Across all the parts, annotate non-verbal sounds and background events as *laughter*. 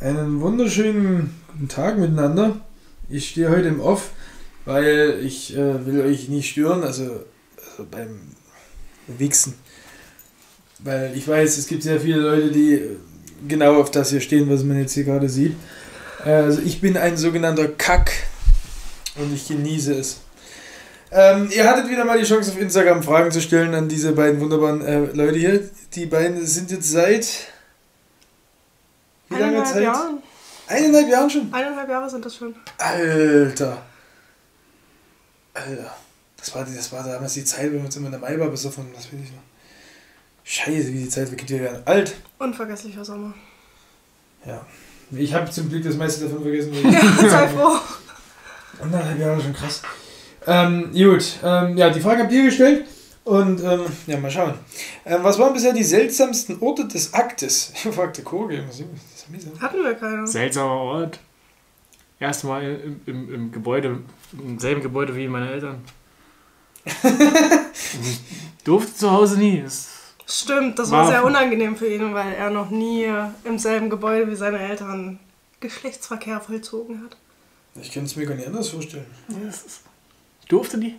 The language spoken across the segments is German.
Einen wunderschönen guten Tag miteinander. Ich stehe heute im Off, weil ich äh, will euch nicht stören, also, also beim Wichsen. Weil ich weiß, es gibt sehr viele Leute, die genau auf das hier stehen, was man jetzt hier gerade sieht. Äh, also ich bin ein sogenannter Kack und ich genieße es. Ähm, ihr hattet wieder mal die Chance auf Instagram Fragen zu stellen an diese beiden wunderbaren äh, Leute hier. Die beiden sind jetzt seit wie lange Eineinhalb Zeit? Jahren. Eineinhalb Jahren schon? Eineinhalb Jahre sind das schon. Alter. Alter. Das war, die- das war damals die Zeit, wenn wir uns immer in der Mai war besoffen. haben. Das will ich noch. Scheiße, wie die Zeit vergeht. Wir werden alt. Unvergesslicher Sommer. Ja. Ich habe zum Glück das meiste davon vergessen. *laughs* Ja, sei froh. Anderthalb Jahre schon krass. Ähm, gut, ähm, ja, die Frage habt ihr gestellt. Und ähm, ja, mal schauen. Ähm, was waren bisher die seltsamsten Orte des Aktes? *laughs* Ich fragte ne? Hatten wir keine. Seltsamer Ort. Erstmal im, im, im Gebäude, im selben Gebäude wie meine Eltern. *laughs* durfte zu Hause nie. Das, Stimmt, das War- war sehr unangenehm für ihn, weil er noch nie im selben Gebäude wie seine Eltern Geschlechtsverkehr vollzogen hat. Ich kann es mir gar nicht anders vorstellen. ich durfte nie.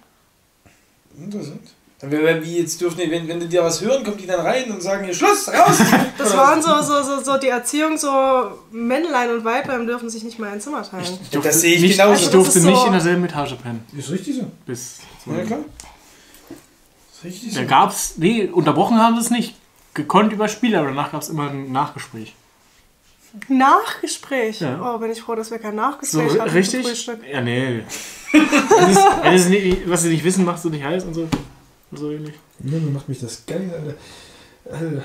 Interessant. Dann wäre wie jetzt dürfen die, wenn, wenn die dir was hören, kommen die dann rein und sagen hier Schluss, raus! *laughs* Das waren so, so, so, so die Erziehung, so Männlein und Weiblein dürfen sich nicht mehr ein Zimmer teilen. Ich durfte Das sehe ich nicht, genauso. Ich durfte nicht so- in derselben Etage pennen. Ist richtig so. Bis Ja, klar. Ist richtig so. Da gab's, nee, unterbrochen haben sie es nicht. Gekonnt über Spiele, aber danach gab es immer ein Nachgespräch. Nachgespräch. Ja. Oh, bin ich froh, dass wir kein So, Nachgespräch hatten. zum richtig? Frühstück. Ja, nee. Das ist, das ist nicht, was sie nicht wissen, machst du nicht heiß und so. So ähnlich. Junge, macht mich das geil, Alter. Alter.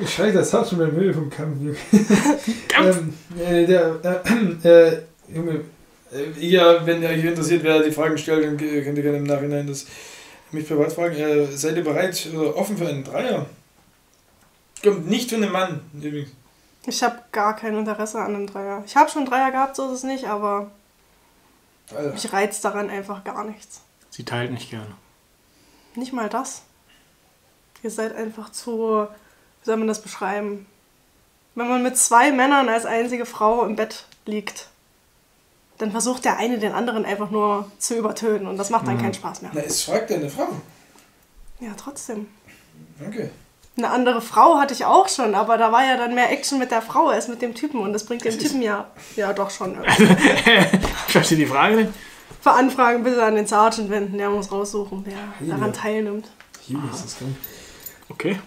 Ich schreit das hart schon beim Höhe vom Kampf. Junge. *laughs* ähm, äh, der, äh, äh, Junge, äh, ihr, wenn ihr euch interessiert, wer die Fragen stellt, dann äh, könnt ihr gerne im Nachhinein das mich privat fragen. Äh, seid ihr bereit oder offen für einen Dreier? Kommt nicht von einem Mann, übrigens. Ich habe gar kein Interesse an einem Dreier. Ich habe schon einen Dreier gehabt, so ist es nicht, aber Alter. mich reizt daran einfach gar nichts. Sie teilt nicht gerne. Nicht mal das. Ihr seid einfach zu, wie soll man das beschreiben? Wenn man mit zwei Männern als einzige Frau im Bett liegt, dann versucht der eine den anderen einfach nur zu übertönen und das macht dann keinen Spaß mehr. Na, es fragt eine Frau. Ja, trotzdem. Okay. Eine andere Frau hatte ich auch schon, aber da war ja dann mehr Action mit der Frau als mit dem Typen und das bringt dem Typen ja, ja doch schon. *laughs* irgendwie. Ich verstehe die Frage nicht. Für Anfragen bitte an den Sergeant wenden, der muss raussuchen, wer Ja. daran teilnimmt. Ist das krank. Okay.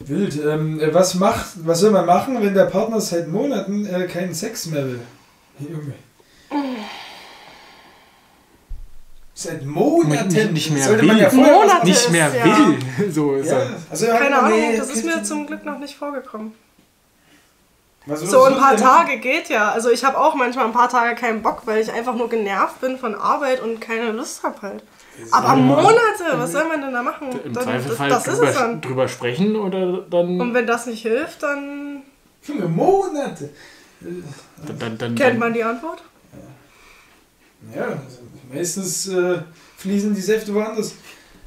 Wild. Ähm, äh, was, macht, was soll man machen, wenn der Partner seit Monaten äh, keinen Sex mehr will? Junge. Seit Monaten. Nicht- nicht mehr Sollte man will. ja vorher Monate. Nicht ist, mehr ja. will. *laughs* So ist Ja, er. also, ja, Keine Ahnung, nee, das ist mir zum Glück noch nicht vorgekommen. Was So ein paar? Tage geht ja. Also ich habe auch manchmal ein paar Tage keinen Bock, weil ich einfach nur genervt bin von Arbeit und keine Lust habe halt. Aber Monate, was soll man denn da machen? Im Dann, Zweifelsfall das ist es drüber, dann. drüber sprechen oder dann. Und wenn das nicht hilft, dann Junge, Monate. dann, dann, dann, kennt man die Antwort. Ja, also meistens äh, fließen die Säfte woanders.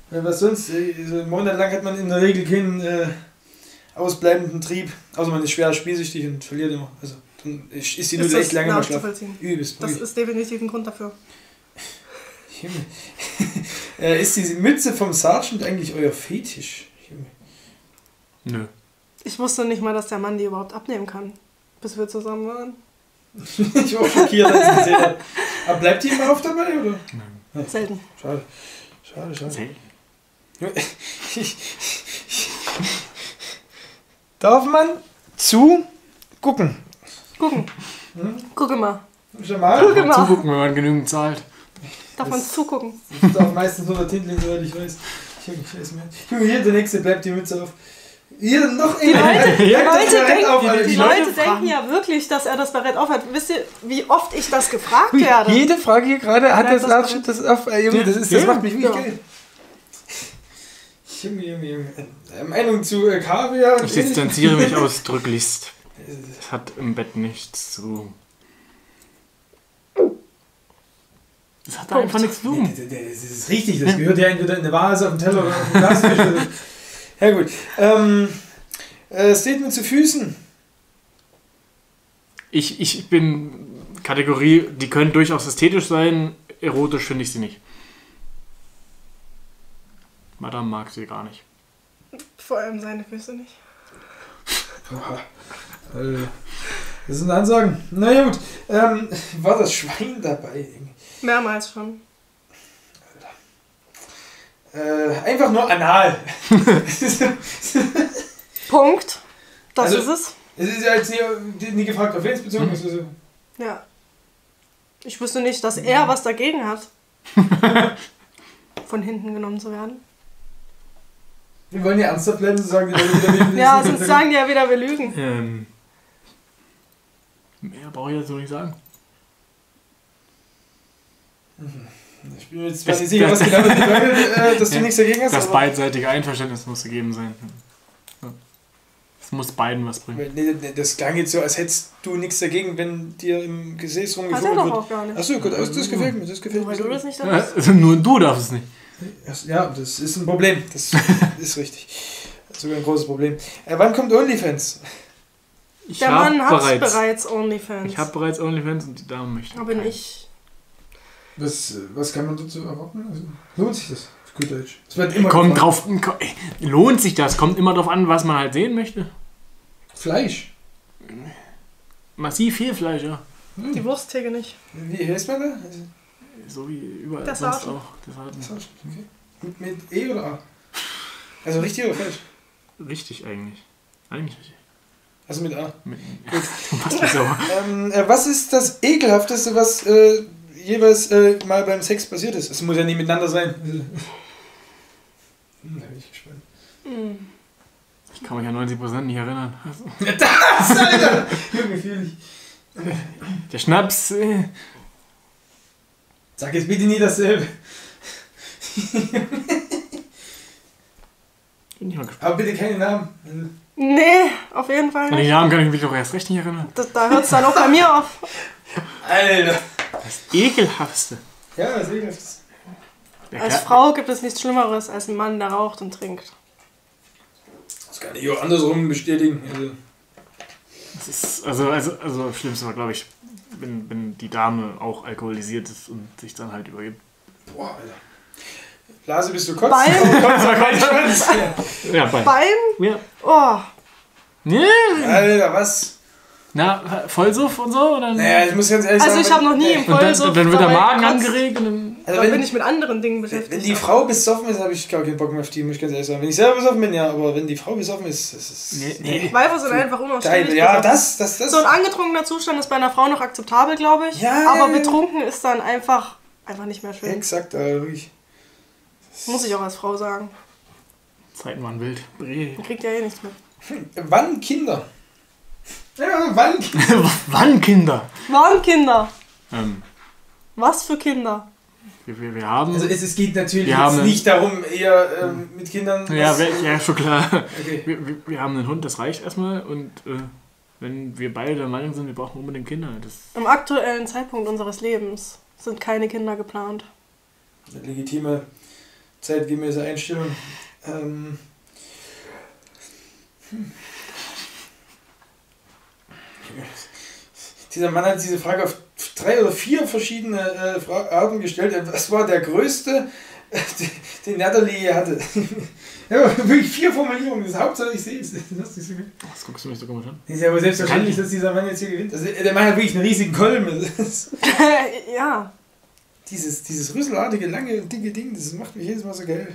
Was sonst? Äh, so einen Monat lang hat man in der Regel keinen äh, ausbleibenden Trieb. Außer man ist schwer spielsüchtig und verliert immer. Also dann ist die Nudel echt lange mal schlaff. Übelst. Das ist definitiv ein Grund dafür. Junge. *laughs* äh, ist die Mütze vom Sergeant eigentlich euer Fetisch? Junge. Nö. Ich wusste nicht mal, dass der Mann die überhaupt abnehmen kann, bis wir zusammen waren. *laughs* ich war schockiert, als ich gesehen habe. Aber bleibt die immer auf dabei, oder? Selten. Schade. Schade, schade. Selten. *laughs* Darf man zu gucken? Gucken. Hm? Gucke mal. Schon mal? Guck mal. Zugucken, wenn man genügend zahlt. Darf man zugucken? Das darf meistens nur der Tintling, soweit ich weiß. Junge, scheiß mir. Junge, hier der nächste bleibt die Mütze auf. Hier noch Die Leute, die Leute, denken, auf, die die Leute Leute denken ja wirklich, dass er das Barett aufhat. Wisst ihr, wie oft ich das gefragt werde? Jede Frage hier gerade hat das das das auf. Äh, Junge, das, ist, das macht mich wirklich Ja. geil. Junge, Junge, Junge. Meinung zu äh, Kaviar und Ich distanziere mich ausdrücklichst. *laughs* Es hat im Bett nichts zu. Es hat da einfach nichts zu Nee, tun. das- das ist richtig, das gehört ja entweder in eine Vase, auf den Teller oder auf den Glasfisch. *laughs* ja gut. Ähm, äh, Statement zu Füßen. Ich, ich bin Kategorie, die können durchaus ästhetisch sein, erotisch finde ich sie nicht. Madame mag sie gar nicht. Vor allem seine Füße nicht. Boah. Äh, Das sind Ansagen. Na ja, gut. Ähm, war das Schwein dabei? Mehrmals schon. Äh, einfach nur anal. *laughs* Punkt. Das Also- ist es. Es ist ja jetzt nie, nie gefragt auf wen es bezogen ist. Also, Ja. Ich wüsste nicht, dass er was dagegen hat. *laughs* Von hinten genommen zu werden. Wir wollen ja ernsthaft bleiben, so sagen die Leute wieder *laughs* neben Ja, sonst sagen die ja wieder, wir lügen. Ähm, mehr brauche ich jetzt noch nicht sagen. Ich bin mir jetzt Das- nicht sicher, was genau das bedeutet, äh, dass du Ja, nichts dagegen hast. Das aber- beidseitige Einverständnis muss gegeben sein. Es muss beiden was bringen. Weil, nee, nee, das klang jetzt so, als hättest du nichts dagegen, wenn dir im Gesäß Hat er doch wird. auch gar nicht. Achso, gut, also das gefällt mir, das gefällt Weil du mir. das nicht darfst. also nur du darfst es nicht. Ja, das ist ein Problem. Das *laughs* ist richtig. Sogar ein großes Problem. Äh, wann kommt OnlyFans? Ich Der Mann hat bereits, OnlyFans. Ich habe bereits OnlyFans und die Dame möchte. Da bin keinen. ich. Was, was kann man dazu erwarten? Also, lohnt sich das? Auf gut Deutsch. Es wird immer Kommt drauf, lohnt sich das? Kommt immer drauf an, was man halt sehen möchte. Fleisch. Massiv viel Fleisch, ja. Hm. Die Wursttheke nicht. Wie heißt man da? So wie überall Das sonst auch. Das heißt, okay. mit, mit E oder A? Also richtig oder falsch? richtig eigentlich. Eigentlich richtig. Also mit A. Mit, du machst mich sauer. Ähm, äh, was ist das Ekelhafteste, was äh, jeweils äh, mal beim Sex passiert ist? Es muss ja nie miteinander sein. *laughs* Hm, da bin ich gespannt. Hm. Ich kann mich an 90% nicht erinnern. Also, *laughs* Das, Alter! Junge, fühl ich. der Schnaps. Äh, Sag jetzt bitte nie dasselbe. bin ich mal gespannt. Aber bitte keine Namen. Nee, auf jeden Fall An die nicht. Namen kann ich mich doch erst recht nicht erinnern. Das, da hört es dann auch bei mir auf. Alter! Das ekelhaftste. Ja, das Ekelhafteste. Der Als Frau gibt es nichts Schlimmeres als ein Mann, der raucht und trinkt. Das kann ich auch andersrum bestätigen. Also, Das ist, also, also, also, das Schlimmste war, glaube ich, wenn, wenn die Dame auch alkoholisiert ist und sich dann halt übergibt. boah, Alter. Blase, bist du kotzt? Beim- *laughs* Schwanz. *laughs* Ja, bei. Beim? Ja. Oh, Nee. Alter, was? Na, Vollsuff und so? Oder? Naja, ich muss ganz ehrlich Also sagen. ich habe noch nie im und dann, Vollsuff dann wird der Magen angeregt und dann. Also Da wenn, bin ich mit anderen Dingen wenn beschäftigt. die Frau besoffen ist, habe ich gar keinen Bock mehr auf die, muss ich ganz ehrlich sagen. Wenn ich selber besoffen bin, ja, aber wenn die Frau besoffen ist, das ist. Nee, nee. Weiber sind einfach unausstehlich. Ja, das, das, das. So ein angetrunkener Zustand ist bei einer Frau noch akzeptabel, glaube ich. Ja, aber betrunken ist dann einfach, einfach nicht mehr schön. Exakt, Alter, wirklich. Muss ich auch als Frau sagen. Zeiten waren wild. Bre. Man kriegt ja eh nichts mit. Wann Kinder? Ja, wann *laughs* Wann, Kinder? Waren Kinder? Ähm, Was für Kinder? wir, wir, wir haben. Also es, es geht natürlich haben nicht darum, eher ähm, mit Kindern. ja, was- wir, ja, schon klar. okay. Wir, wir, wir haben einen Hund, das reicht erstmal. Und äh, wenn wir beide der Meinung sind, wir brauchen unbedingt Kinder, das Am aktuellen Zeitpunkt unseres Lebens sind keine Kinder geplant. Eine legitime, zeitgemäße Einstellung. Ähm, hm. Dieser Mann hat diese Frage auf drei oder vier verschiedene äh, Arten gestellt. Was war der größte, äh, den Natalie hatte? *laughs* ja, wirklich vier Formulierungen. Das Hauptsache ich sehe es. *laughs* Das. Das guckst du mich so komisch an. Ist ja aber selbstverständlich, dass dieser Mann jetzt hier gewinnt. Also, der Mann hat wirklich einen riesigen Kolben. *laughs* Ja. Dieses, dieses rüsselartige, lange, dicke Ding, das macht mich jedes Mal so geil.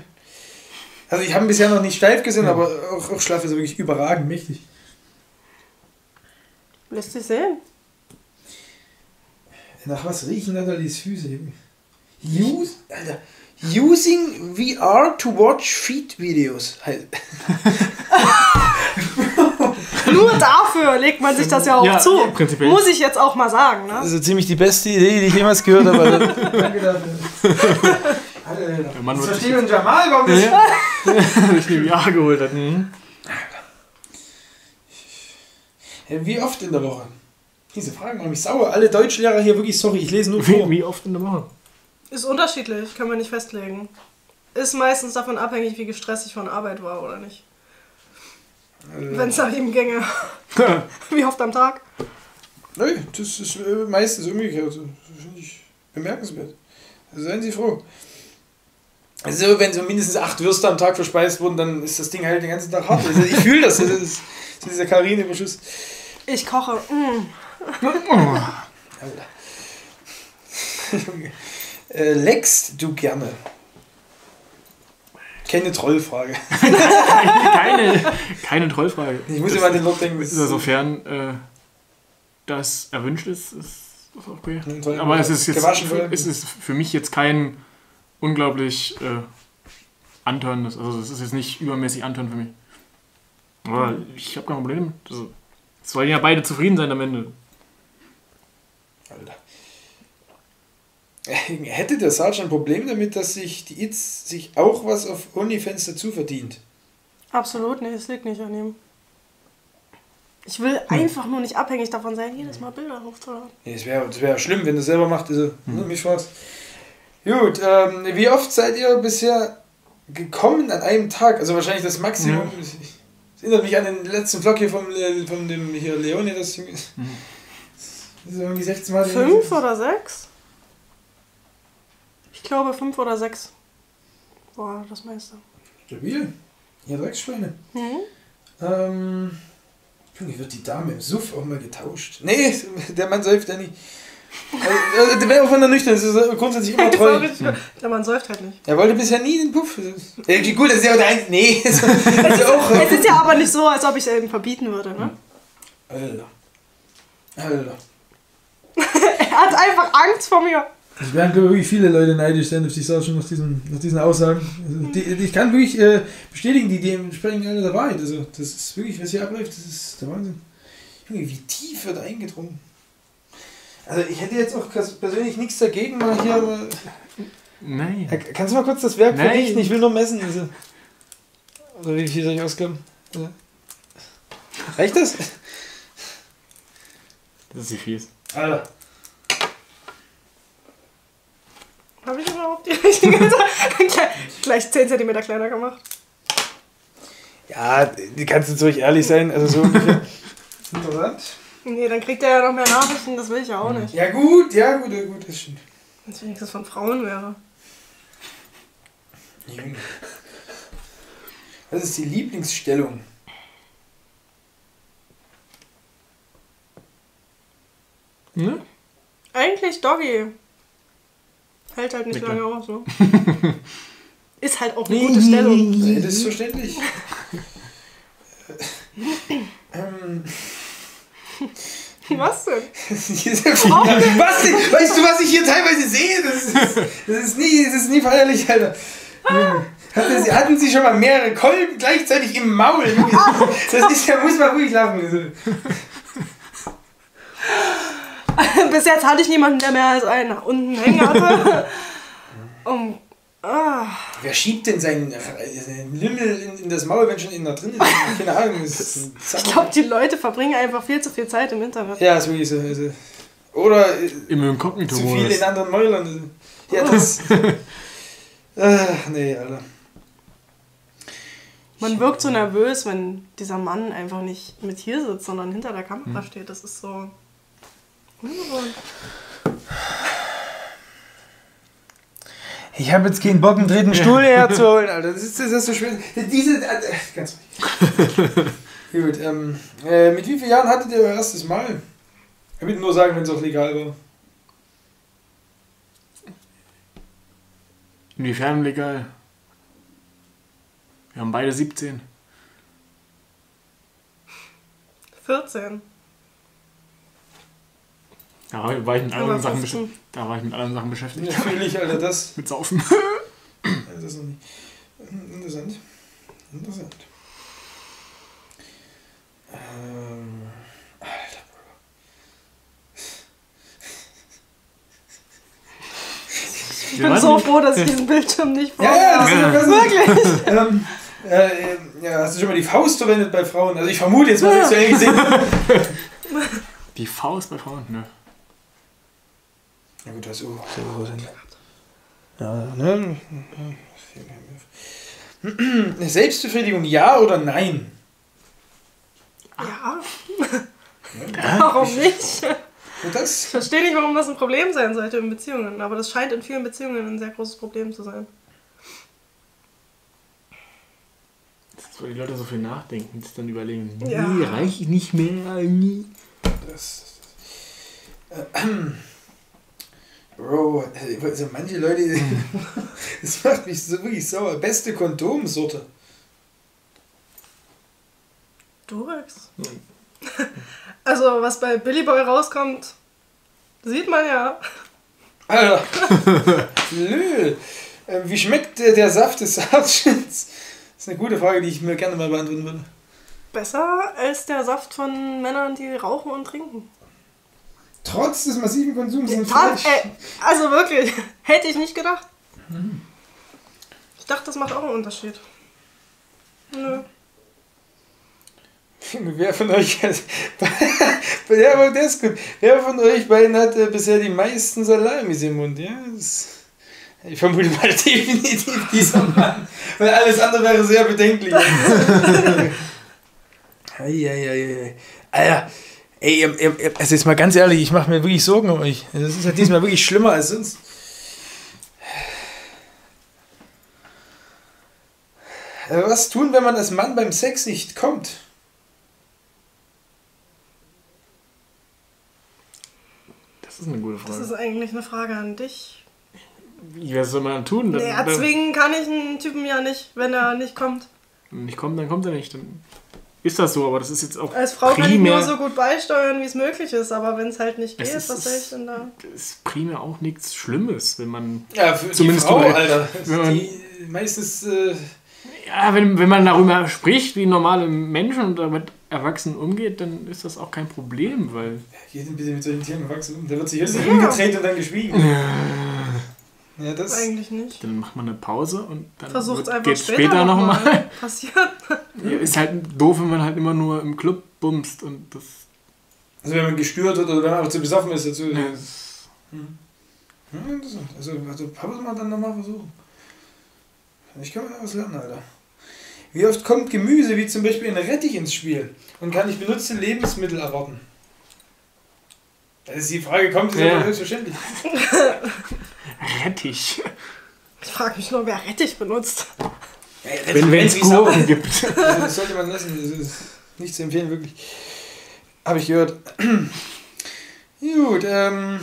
Also ich habe ihn bisher noch nicht steif gesehen, aber auch, auch schlaff ist wirklich überragend mächtig. Lässt sich sehen. Nach was riechen Nathalies Füße? Use, Alter, using VR to watch Feed Videos. Halt. *laughs* Nur dafür legt man sich das ja auch Ja, zu. prinzipiell. Muss ich jetzt auch mal sagen, ne? Also ziemlich die beste Idee, die ich jemals gehört habe. *laughs* Danke dafür. Alter, Der Mann das wir Jamal, warum das... Ja. *laughs* ich die Ja geholt hat. Mhm. Wie oft in der Woche? Diese Fragen machen mich sauer. Alle Deutschlehrer hier wirklich, sorry, ich lese nur Wie, vor. wie oft in der Woche? Ist unterschiedlich, kann man nicht festlegen. Ist meistens davon abhängig, wie gestresst ich von Arbeit war oder nicht. Also, Wenn es nach ihm ginge. *laughs* Wie oft am Tag? Nö, das ist äh, meistens umgekehrt. Das finde ich bemerkenswert. Also seien Sie froh. Also wenn so mindestens acht Würste am Tag verspeist wurden, dann ist das Ding halt den ganzen Tag hart. Also ich fühle das. Das ist, das ist dieser Kalorienüberschuss. Ich koche. Mm. *laughs* Äh, leckst du gerne? Keine Trollfrage. *laughs* keine, keine Trollfrage. Ich muss immer an den Lord denken. das ist- Insofern äh, das erwünscht ist, ist das okay. Aber es ist jetzt für, es ist für mich jetzt kein unglaublich äh, antörnendes, also es ist jetzt nicht übermäßig antörnend für mich. Aber ich habe kein Problem. Also, es sollen ja beide zufrieden sein am Ende. Alter. Äh, Hätte der Sergeant ein Problem damit, dass sich die Itz sich auch was auf OnlyFans dazu verdient? Absolut nicht, es liegt nicht an ihm. Ich will einfach nur nicht abhängig davon sein, jedes Mal Bilder hochzuladen. Nee, das wäre wär schlimm, wenn er selber macht. Also, ne, mich fragst. Gut, ähm, wie oft seid ihr bisher gekommen an einem Tag? Also wahrscheinlich das Maximum. Ja. Erinnere mich an den letzten Vlog hier vom, von dem hier Leone, das Junge ist. Das ist irgendwie 16 Mal. Fünf oder sechs? Ich glaube fünf oder sechs. Boah, das meiste. Stabil. Ja, Drecksschweine. Hm? Ähm, Junge, wird die Dame im Suff auch mal getauscht? Nee, *laughs* der Mann säuft ja nicht. Also, der wäre auch von der Nüchtern, das ist grundsätzlich immer *laughs* treu. Der Mann säuft halt nicht. Er wollte bisher nie den Puff. Äh, gut, das ist ja auch der Einzige. Nee, *laughs* das ist auch. Es ist ja aber nicht so, als ob ich es ihm verbieten würde, ne? Alter. Alter. *laughs* Er hat einfach Angst vor mir. Es werden, glaube ich, wirklich viele Leute neidisch sein auf dich, auch schon nach diesen, nach diesen Aussagen. Also, die, die, ich kann wirklich äh, bestätigen, die, die entsprechen alle der Wahrheit. Also, das ist wirklich, was hier abläuft, das ist der Wahnsinn. Junge, wie tief wird eingedrungen. Also, ich hätte jetzt auch persönlich nichts dagegen, mal hier. Nein. Ja, Kannst du mal kurz das Werk Nein. verrichten? Ich will nur messen. Also. Oder wie viel soll ich ausgaben? Ja. Reicht das? Das ist nicht fies. Alter. Habe ich überhaupt die richtige Gleich- Gleich 10 cm kleiner gemacht. Ja, die kannst du ruhig ehrlich sein. Also so ungefähr. Interessant. Nee, dann kriegt er ja noch mehr Nachrichten, das will ich ja auch nicht. Ja gut, ja gut, ja gut, das stimmt. Wenn es wenigstens von Frauen wäre. Junge. Was ist die Lieblingsstellung? Ne? Eigentlich Doggy. Hält halt nicht lange aus, ne? *laughs* Ist halt auch eine gute Stellung. Das ist verständlich. *laughs* ähm, Was denn? *laughs* was denn? Weißt du, was ich hier teilweise sehe? Das ist, das ist, nie, das ist nie feierlich, Alter. Hatten Sie, schon mal mehrere Kolben gleichzeitig im Maul? Das ist ja, muss man ruhig lachen. Bis jetzt hatte ich niemanden, der mehr als einen nach unten hängen hatte. *laughs* um, ah, Wer schiebt denn seinen, seinen Lümmel in, in das Maul, wenn schon in da drin ist? *laughs* Keine Ahnung. Das ist ein ich glaube, die Leute verbringen einfach viel zu viel Zeit im Internet. Ja, ist wirklich so. Also. Oder äh, Im Inkognito zu viel in anderen Mäulern. Ja, das. Ach, *laughs* nee, Alter. Man wirkt so nervös, wenn dieser Mann einfach nicht mit hier sitzt, sondern hinter der Kamera steht. Das ist so. ungewohnt. Ich habe jetzt keinen Bock, einen dritten Stuhl *laughs* herzuholen, Alter. Das ist, das ist so schwer. Diese. Äh, ganz. Gut, *laughs* ähm, äh, mit wie vielen Jahren hattet ihr euer erstes Mal? Ich will nur sagen, wenn es auch legal war. Inwiefern legal? Wir haben beide 17. 14. Da war war ich mit anderen Sachen, 15. besch- da war ich mit anderen Sachen beschäftigt. Natürlich, Alter, das. *laughs* Mit Saufen. Das *laughs* ist nicht. Interessant. Interessant. Ähm, Alter, Ich bin so froh, dass ich diesen Bildschirm nicht Ja, ja, das brauche. ist Wirklich. *laughs* ähm, äh, ja, hast du schon mal die Faust verwendet bei Frauen? Also ich vermute jetzt mal sexuell gesehen. Die Faust bei Frauen? Ne. Ja gut, das ist oh, so groß. Ja, ne? Selbstbefriedigung, ja oder nein? Ja. *laughs* Warum nicht? Und Ich das, verstehe nicht, warum das ein Problem sein sollte in Beziehungen, aber das scheint in vielen Beziehungen ein sehr großes Problem zu sein. Das ist, weil die Leute so viel nachdenken, sich dann überlegen, nee, Ja. reicht nicht mehr, nie. das, *clears throat* äh, Bro, also manche Leute, *laughs* das macht mich so wirklich sauer. Beste Kondomsorte. Durex? *laughs* Also, was bei Billy Boy rauskommt, sieht man ja. Alter, *laughs* Lö. Äh, wie schmeckt der Saft des Sergeants? Das ist eine gute Frage, die ich mir gerne mal beantworten würde. Besser als der Saft von Männern, die rauchen und trinken. Trotz des massiven Konsums von Ta- Fleisch. äh, also wirklich, *laughs* hätte ich nicht gedacht. Ich dachte, das macht auch einen Unterschied. Nö. *laughs* Wer von euch hat, *laughs* ja, aber der ist gut. Wer von euch beiden hat äh, bisher die meisten Salamis im Mund? Ja, das, ich vermute mal definitiv dieser Mann, weil alles andere wäre sehr bedenklich. Eieiei. Alter, ey, ihr- ihr- ihr- also jetzt mal ganz ehrlich, ich mache mir wirklich Sorgen um euch. Das ist ja diesmal wirklich schlimmer als sonst. Äh, Was tun, wenn man als Mann beim Sex nicht kommt? Das ist eine gute Das Frage. ist eigentlich eine Frage an dich. Wie, was soll man dann tun? Dann, Naja, dann, zwingen kann ich einen Typen ja nicht, wenn er nicht kommt. wenn nicht kommt, dann kommt er nicht. Dann ist das so, aber das ist jetzt auch Als Frau kann ich primär, nur so gut beisteuern, wie es möglich ist, aber wenn es halt nicht geht, ist- was soll ich denn da? ist primär auch nichts Schlimmes, wenn man Ja, für Zumindest die Frau, drüber- Alter. *laughs* wenn man- Die meistens, äh, Ja, wenn, wenn man darüber spricht, wie normale Menschen und damit Erwachsenen umgeht, dann ist das auch kein Problem, weil. geht ein bisschen mit solchen Tieren erwachsen um. Da wird sich jetzt umgedreht und dann geschwiegen. Ja, das. Eigentlich nicht. Dann macht man eine Pause und dann Versucht es wird- einfach geht's später, später nochmal. *laughs* Passiert. Ja, ist halt doof, wenn man halt immer nur im Club bumst und das. Also wenn man gestört wird oder wenn man einfach zu besoffen ist dazu. Ja, Ja, das interessant. Also, also Papa mal dann nochmal versuchen. Ich kann mal was lernen, Alter. Wie oft kommt Gemüse, wie zum Beispiel ein Rettich ins Spiel und kann ich benutzte Lebensmittel erwarten? Das ist die Frage, kommt, ist Ja. aber selbstverständlich. *laughs* Rettich. Ich frage mich nur, wer Rettich benutzt. Ja, Rettich, Wenn es Gurken gibt. *laughs* Das sollte man lassen, das ist nicht zu empfehlen, wirklich. Habe ich gehört. *clears throat* Gut, ähm.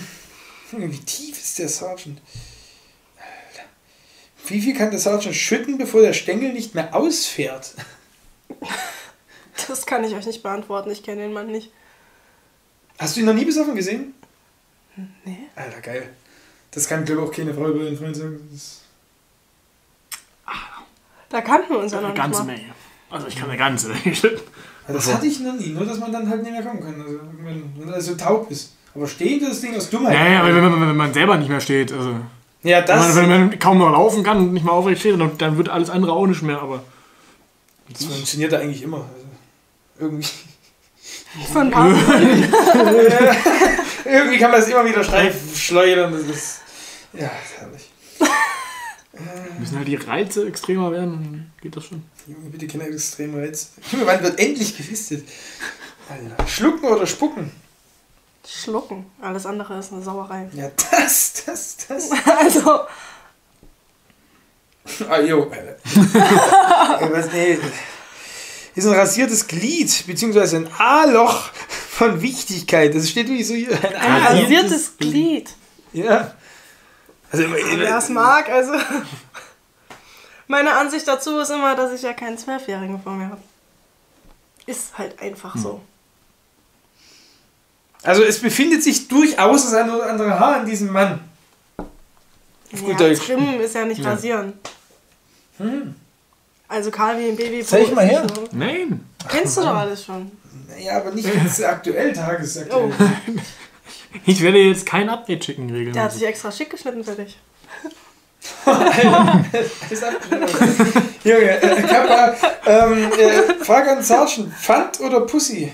Wie tief ist der Sergeant? Alter. Wie viel kann der Sergeant schütten, bevor der Stängel nicht mehr ausfährt? Das kann ich euch nicht beantworten, ich kenne den Mann nicht. Hast du ihn noch nie besoffen gesehen? Nee. Alter, geil. Das kann, glaube ich, auch keine Frau über ihren Freund sagen. Das Da kannten wir uns ja noch Eine nicht ganze mal. Menge. Also ich kann eine ganze Menge schütten. also das Ach so. hatte ich noch nie, nur dass man dann halt nicht mehr kommen kann. Also, wenn, wenn er so taub ist. Aber steht das Ding aus Dummheit? Ja, ja, aber wenn man, wenn man selber nicht mehr steht. Also, Ja, wenn, das. man, wenn man kaum noch laufen kann und nicht mal aufrecht steht, dann, dann wird alles andere auch nicht mehr. Aber Das funktioniert ja eigentlich immer. Also, irgendwie. Für ein paar *laughs* *laughs* Sekunden. *laughs* irgendwie kann man es immer wieder schleudern. Das ist. Ja, herrlich. *laughs* müssen halt die Reize extremer werden, dann geht das schon. Junge, bitte keine extreme Reiz. Junge, wann wird endlich gefistet? Alter. Schlucken oder spucken? Schlucken. Alles andere ist eine Sauerei. Ja, das, das, das. *laughs* Also, Ah, jo, Alter. *laughs* Ey, was, nee. Ist ein rasiertes Glied, beziehungsweise ein A-Loch von Wichtigkeit. Das steht wirklich so hier. Ein ein A rasiertes Glied. Ja. Also, Wer es mag, also. Meine Ansicht dazu ist immer, dass ich ja keinen Zwölfjährigen vor mir habe. Ist halt einfach so. also es befindet sich durchaus das eine oder andere Haar in diesem Mann. Auf gut Ja, Deutsch. trimmen ist ja nicht Ja. rasieren. Hm. Also Karl wie ein Baby. Zeig mal her. Nein. Kennst du doch alles schon. Naja, aber nicht jetzt aktuell, tagesaktuell. Oh. Ich werde jetzt kein Update schicken, Der hat regelmäßig. sich extra schick geschnitten für dich. *laughs* Junge, äh, Kappa, ähm, äh, Frage an Sergeant. Pfand oder Pussy?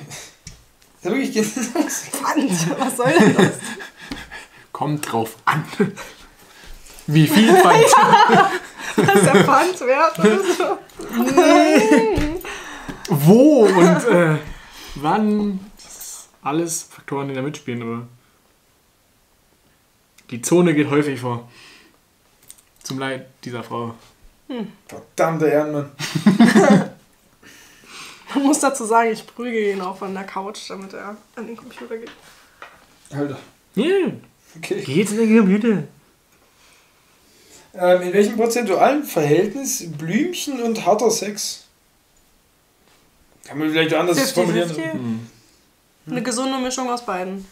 Ja wirklich genau Pfand, was soll denn das? Kommt drauf an. Wie viel Pfand? *laughs* Was ist der Pfand wert oder so? Wo und äh, wann? Das ist alles Faktoren, die da mitspielen, aber Die Zone geht häufig vor. Zum Leid dieser Frau. Verdammter Ehrenmann. *laughs* Man muss dazu sagen, ich prüge ihn auch von der Couch, damit er an den Computer geht. Alter. Yeah. Okay. Geht's in den Computer? Ähm, in welchem prozentualen Verhältnis Blümchen und harter Sex? Kann man vielleicht anders 50-50. formulieren. Hm. Eine gesunde Mischung aus beiden.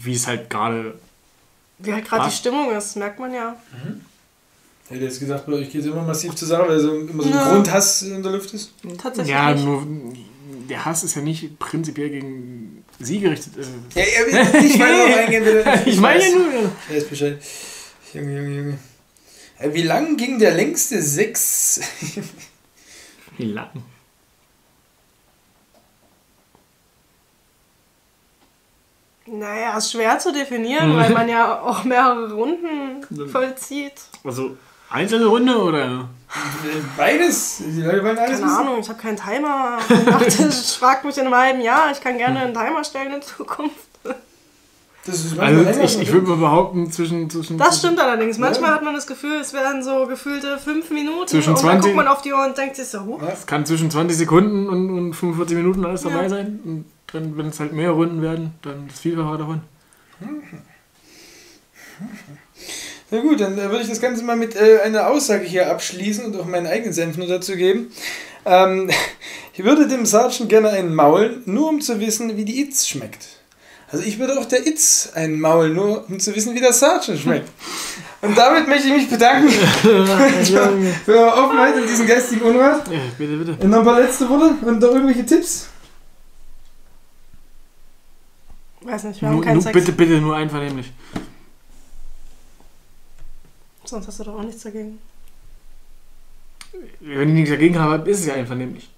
Wie es halt gerade. Wie halt gerade die? Stimmung ist, merkt man ja. Ich hätte jetzt gesagt, bei euch geht es immer massiv zur Sache, weil so immer so ein Ja. Grundhass in der Luft ist. Tatsächlich. Ja, nicht. nur. Der Hass ist ja nicht prinzipiell gegen sie gerichtet. Also, Ja, er will nicht weiter darauf eingehen, bitte. *laughs* ich meine ja nur. ja. Ich weiß Bescheid. Junge, Junge, Junge. Äh, Wie lang ging der längste Sex? Wie lang? Naja, ist schwer zu definieren, weil man ja auch mehrere Runden Mhm. vollzieht. Also, einzelne Runde oder? Beides. Die Leute wollen alles Keine wissen. Ahnung, ich habe keinen Timer. Ich *laughs* frag mich in einem halben Jahr. Ich kann gerne einen Timer stellen in Zukunft. Das ist Also, ich, ich würde mal behaupten, zwischen. zwischen Das stimmt allerdings. Manchmal Ja. hat man das Gefühl, es wären so gefühlte fünf Minuten. Zwischen und dann 20 guckt man auf die Uhr und denkt sich so, huh, Es kann zwischen 20 Sekunden und, und 45 Minuten alles dabei Ja. sein. Und dann, wenn es halt mehr Runden werden, dann das Vielfache davon. Na gut, dann äh, würde ich das Ganze mal mit äh, einer Aussage hier abschließen und auch meinen eigenen Senf nur dazu geben. Ähm, *laughs* ich würde dem Sergeant gerne einen Maul, nur um zu wissen, wie die Itz schmeckt. Also ich würde auch der Itz einen Maul, nur um zu wissen, wie der Sergeant schmeckt. *laughs* Und damit möchte ich mich bedanken für eure Offenheit in diesem geistigen Unrat. Ja, bitte, bitte. Und noch ein paar letzte Worte und noch irgendwelche Tipps. Weiß nicht, wir haben Nur, keinen nur, Sex. bitte, bitte, nur einvernehmlich. Sonst hast du doch auch nichts dagegen. Wenn ich nichts dagegen habe, ist es ja einvernehmlich.